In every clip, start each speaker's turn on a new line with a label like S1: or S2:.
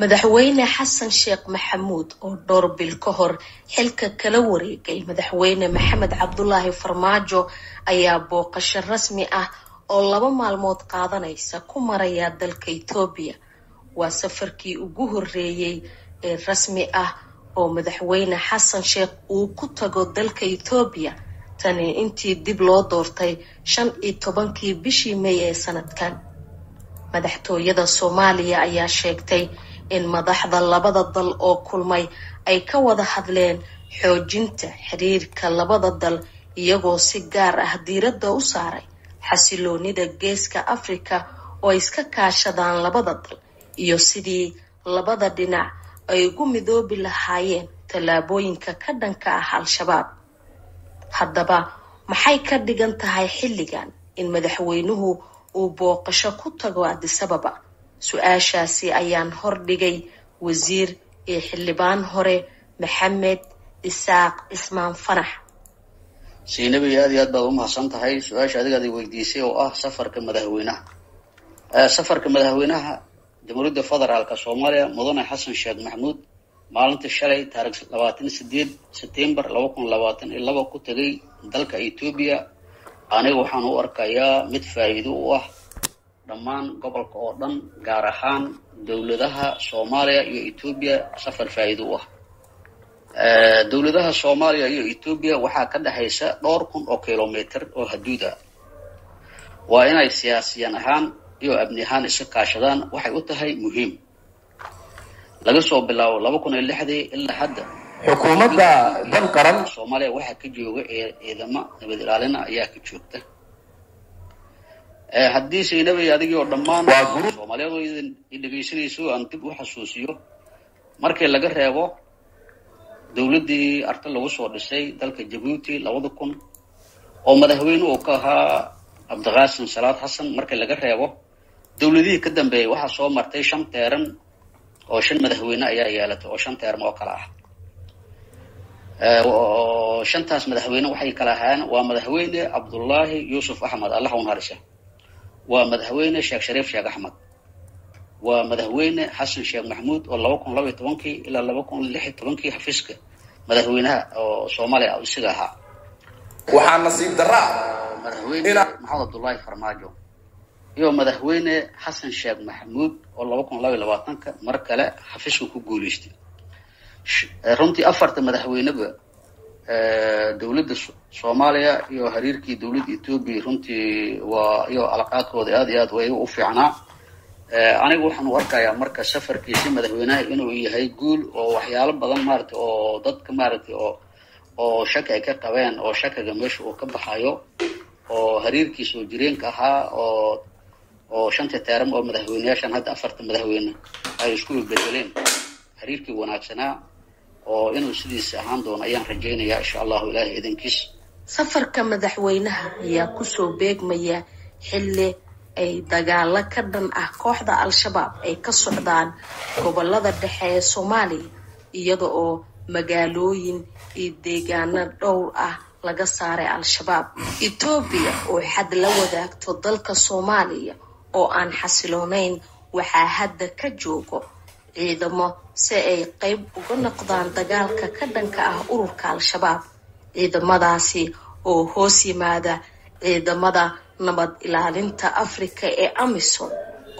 S1: madaxweyne xasan sheekh maxamuud oo dhowr bil ka hor xilka kala wareegay. Madaxweyne maxamed cabdulaahi farmaajo ayaa booqasho rasmi ah oo laba maalmood qaadanaysa ku maraya dalka etoobiya waa safarkii ugu horeeyey ee rasmi ah oo madaxweyne xasan sheekh uu ku tago dalka etoobiya tani intii dib loo doortay shan iyo tobankii bishii may ee sanadkan. Madaxtooyada soomaaliya ayaa sheegtay in madaxda labada dal oo kulmay ay ka wada hadleen xoojinta xiriirka labada dal iyagoo si gaar ah diiradda u saaray xasiloonida geeska afrika oo ay iska kaashadaan labada dal iyo sidii labada dhinac ay ugu midoobi lahaayeen tallaabooyinka ka dhanka ah al-shabaab. Haddaba maxay ka dhigan tahay xilligan in madaxweynuhu uu booqasho ku tago adisababa su'aashaasi ayaan hordhigay wasiir iyo xildhibaan hore maxamed isaaq cismaan fanax
S2: saynabi aad iyo aad baad umahadsan tahay su'aasha adigaad i weydiisay oo ah safarka madaxweynaha. Safarka madaxweynaha jamhuuriyadda federaalka soomaaliya mudane xasan sheekh maxamuud maalinta shalay taarikh labaatan sideed sebtembar laba kun labaatan iyo laba ku tegay dalka etoobiya aniga waxaan u arkayaa mid faa'iido u ah dhammaan gobolka oo dhan gaar ahaan dowladaha soomaaliya iyo etoobiya safar faa'iido u ah. Dowladaha soomaaliya iyo etoobiya waxaa ka dhexaysa dhowr kun oo kilomitr oo haduud ah. Waa inay siyaasiyan ahaan iyo abni ahaan iska kaashadaan waxay u tahay muhiim. Laga soo bilaabo laba kun iyo lixdii ilaa hadda
S3: xukuumadda dan qaran
S2: soomaaliya waxaa ka jooga ciidamo nabad ilaalina ayaa ka joogta haddii saynabay adigii oo dhammaan soomaaliyaedoo i dhegaysanayso aan dib u xasuusiyo markii laga reebo dowladdii arta lagu soo dhisay dalka jabuuti labada kun oo madaxweyne uu ka ahaa cabdiqaasim salaad xasan markii laga reebo dowladihii ka dambeeyay waxaa soo martay shan teeran oo shan madaxweyne ayaa yeelatay oo shan teeran oo kale ah. Shantaas madaxweyne waxay kala ahaayeen waa madaxweyne cabdullaahi yuusuf axmed allah u naharisa waa madaxweyne sheekh shariif sheekh axmed waa madaxweyne xasan sheekh maxamuud oo laba kun laba iyo tobankii ilaa laba kun lix iyo tobankii xafiiska madaxweynaha oo soomaaliya isaga ahaa.
S3: Waxaa nasiib daraa
S2: madaxweyne maxamed cabdullaahi farmaajo iyo madaxweyne xasan sheekh maxamuud oo laba kun laba iyo labaatanka mar kale xafiiska ku guuleystay. Runtii afarta madaxweyneba dowladda soomaaliya iyo xiriirkii dowladda etoobiya runtii waa iyo alaqaadkooda aad iyo aad way u fiicnaa. Aniga waxaan u arkayaa marka safarkiisi madaxweynaha inuu yahay guul oo waxyaalo badan maaragtay oo dadka maaragtay oo oo shaki ay ka qabeen oo shakiga meesha uu ka baxayo oo xiriirkiisa oo jireenka ahaa oo oo shanta teeram oo madaxweyneyaashan hadda afarta madaxweyne ay isku bedeleen xiriirkii wanaagsanaa oo inuu sidiisa ahaan doono ayaan rajaynayaa insha allahu ilaahay idankiis
S1: safarka madaxweynaha ayaa ku soo beegmaya xilli ay dagaalo ka dhan ah kooxda al-shabaab ay ka socdaan gobollada dhexe ee soomaaliya iyada oo magaalooyin iyo deegaano dhowr ah laga saaray al-shabaab. Etoobiya oo xad la wadaagto dalka soomaaliya oo aan xasiloonayn waxaa hadda ka joogo ciidamo si ay qeyb uga noqdaan dagaalka ka dhanka ah ururka al-shabaab. Ciidamadaasi oo hoos yimaada ciidamada nabad ilaalinta afrika ee amisom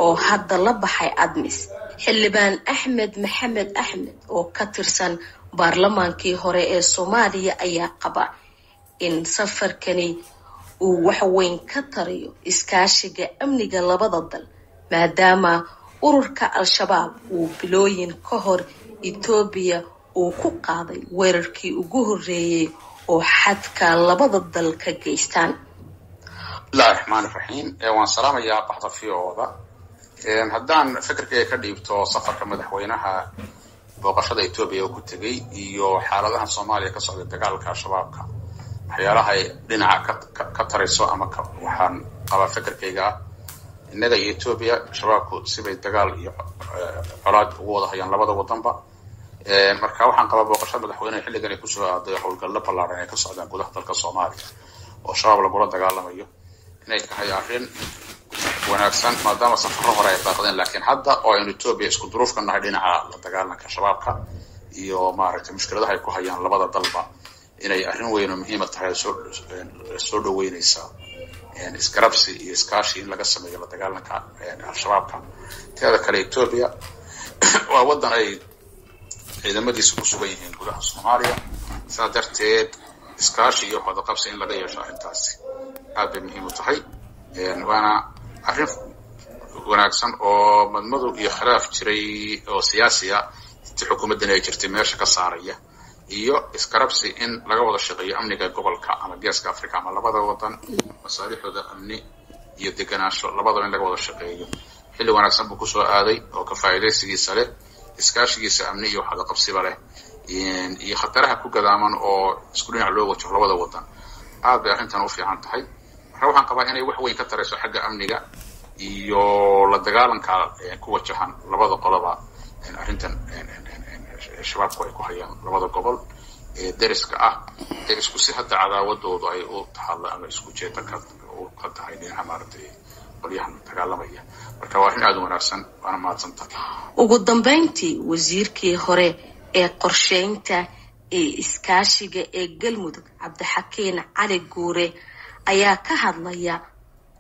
S1: oo hadda la baxay admis. Xildhibaan axmed maxamed axmed oo ka tirsan baarlamaankii hore ee soomaaliya ayaa qaba in safarkani uu waxweyn ka tarayo iskaashiga amniga labada dal maadaama ururka al-shabaab uu bilooyin ka hor etoobiya uu ku qaaday weerarkii ugu horeeyey oo xadka labada dal ka geystaan.
S4: Bismillahi raxmaani raxiim waan salaamayaa baxdafiyooda haddaan fikirkayga ka dhiibto safarka madaxweynaha booqashada etoobiya oo ku tegey iyo xaaladaha soomaaliya ka socda dagaalka al-shabaabka waxyaalaha ay dhinaca ka tarayso ama waxaan qabaa fikirkayga ah innaga iyo etoobiya shabaabku sibay dagaal iyo colaad ugu wada hayaan labada wadanba. Marka waxaan qabaa booqashada madaxweyneha xilligan ay ku soo aaday howlgallo ballaaran ay ka socdaan gudaha dalka soomaaliya oo shabaab lagula dagaalamayo inay tahay arrin wanaagsan maadaama safaro hore ay baaqdeen. Laakiin hadda oo aynu etoobiya isku duruuf ka nahay dhinaca la dagaalanka shabaabka iyo maaragtay mushkiladaha ay ku hayaan labada dalba inay arrin weyn oo muhiima tahay soo dhaweyneysa isgarabsi iyo iskaashi in laga sameeyo la dagaalanka al-shabaabka. Teeda kale etoobiya waa waddan ay ciidamadiisa ku sugan yihiin gudaha soomaaliya. Sidaa darteed iskaashi iyo wadaqabsi in laga yeesho arrintaasi aad bay muhiim u tahay. Waana arrin wanaagsan oo madmadow iyo khilaaf jiray oo siyaasiya inti xukuumaddan ay jirtay meesha ka saaraya iyo iskarabsi in laga wada shaqeeyo amniga gobolka ama geeska africa ama labada wadan masaalixooda amni iyo deganaansho labadaba in laga wada shaqeeyo. Xilli wanaagsan buu ku soo aaday oo ka faa'iidaysigiisa leh iskaashigiisa amni iyo waxadaqabsiba leh. Iyo khataraha ku gadaaman oo isku dhinac loo wajaho labada wadan aad bay arrintan u fiican tahay. Marka waxaan qabaa inay wax weyn ka tarayso xagga amniga iyo la dagaalanka ku wajahan labada qoloba arrintan shabaabku ay ku hayaan labada gobol ee deriska ah. Ee isku si hadda cadaawadoodu ay u tahadla ama isku jeeda ka ka tahay dhinaca maaragtay qolyahan dagaalamaya. Marka waa arrin aada u wanaagsan waana mahadsantahay
S1: ugu dambeyntii wasiirkii hore ee qorsheynta ee iskaashiga ee galmudug cabdixakiin cali guure ayaa ka hadlaya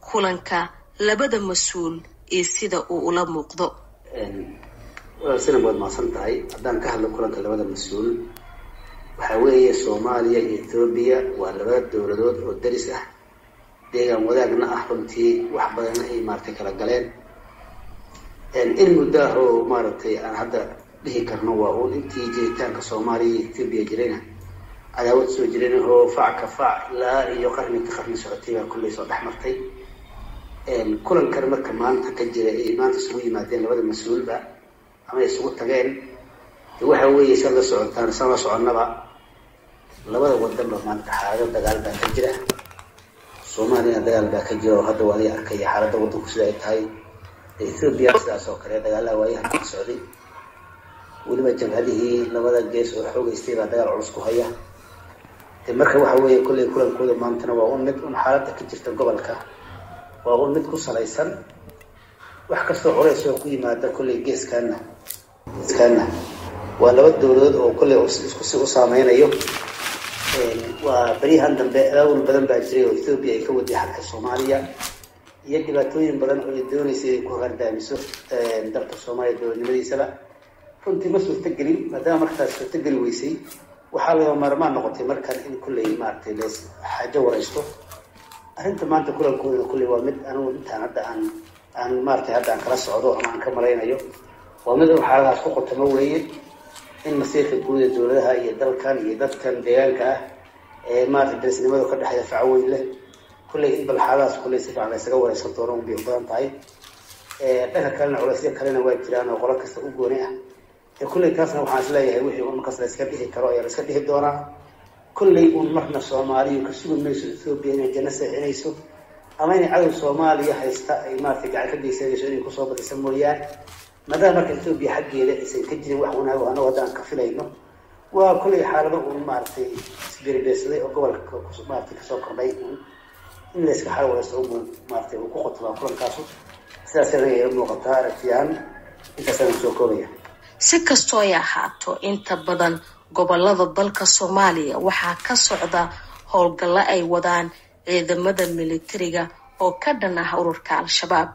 S1: kulanka labada mas'uul iyo sida uu ula muuqdo
S5: walaal waad mahadsan tahay haddaan ka hadlo kulanka labada mas'uul. Waxaa weeye soomaaliya iyo ethoobiya waa laba dowladood oo deris ah. Deegaan wadaagna ah runtii wax badanna ay maaragtay kala galeen. In muddo maaragtay aan hadda dhihi karno waa uun intii jiritaanka soomaaliya iyo ethoobiya jirayna. Cadaawad soo jirayna oo fac ka fac ilaa iyo qarni ka qarni socotay baa kullay soo dhex martay. Kulankan marka maanta ka jira ay maanta isugu yimaadeen labada mas'uulba ama isugu tageen. Waxa weeye saad la socotaan saan la soconnaba labada wadanba maanta xaalado dagaal baa ka jira. Soomaaliyana dagaal baa ka jira oo hadda waa laga arkaya xaaladda waddanku sida ay tahay. Ethoobiya sidaas oo kale dagaalaha waayahan ka socday. Weliba jabhadihii labada gees oo xoogeystay baa dagaal culus ku haya. Marka waxa weeye kollay kulankooda maantana waa un mid un xaaladda ka jirta gobolka. Waa un mid ku salaysan. Wax kastoo culays oo ku yimaada kollay geeskaana geeskaana waa laba dowladood oo kollay isku si u saameynayo. Waa beryahan dambe aawul badan baa jiray oo ethoobiya ay ka waday xagka soomaaliya. Iyo dhibaatooyin badan oo ay dooneysay ay ku hardaamiso dalka soomaaliya dowladnimadiisaba. Runtii ma suurtagelin maadaama markaas suurtageli weysay waxaa laga maarmaan noqotay markan in kulley maaragtay lees xaajo waraysto. Arrinta maanta kulankoodana kulley waa mid anugu intaan hadda aan aan maaragtay hadda aan kala socdo ama aan ka malaynayo waa mid un xaaladahaas ku qotamo weeye in masiirka guud ee dowladaha iyo dalkan iyo dadkan deegaanka ah ee maaragtay darisnimadu ka dhexeeya facaweyn leh. Kulley in bal xaaladahaas kulley si fiican laysaga waraysan doono un bay u badan tahay. Dhanka kalena culaysyo kalena waa jiraan oo qolo kasta u gooni ah. Kulley taasna waxaan is leeyahay wixii un markaas la iska dhihi karo ayaa la iska dhihi doonaa. Kulley un marna soomaaliyu ka sugi mayso ethoobiya inay janno seexinayso ama inay cadow soomaaliya haysta ay maaragtay gacan ka geysanayso inay ku soo badisa mooyaane maadaama marka ethoobiya xaggeeda aysan ka jirin wax wanaago annago hadda ka filayno waa kulley xaalado un maaragtay isbeerbeersaday oo gobolka maaragtay ka soo kordhay in la iska xal waraysto un maaragtay uu ku qotobaa kulankaasu. Sidaasana ay muuqataa aragtiyaan. Intaasaan soo koobaya
S1: si kastoo ay ahaato inta badan gobollada dalka soomaaliya waxaa ka socda howlgallo ay wadaan ciidamada militariga oo ka dhan ah ururka al-shabaab